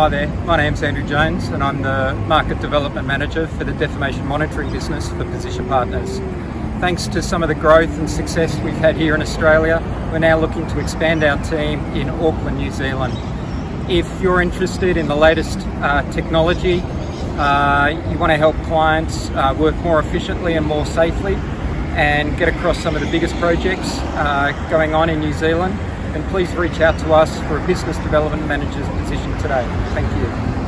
Hi there, my name's Andrew Jones and I'm the Market Development Manager for the Deformation Monitoring business for Position Partners. Thanks to some of the growth and success we've had here in Australia, we're now looking to expand our team in Auckland, New Zealand. If you're interested in the latest uh, technology, uh, you want to help clients uh, work more efficiently and more safely and get across some of the biggest projects uh, going on in New Zealand, then please reach out to us for a business development manager's position today. Thank you.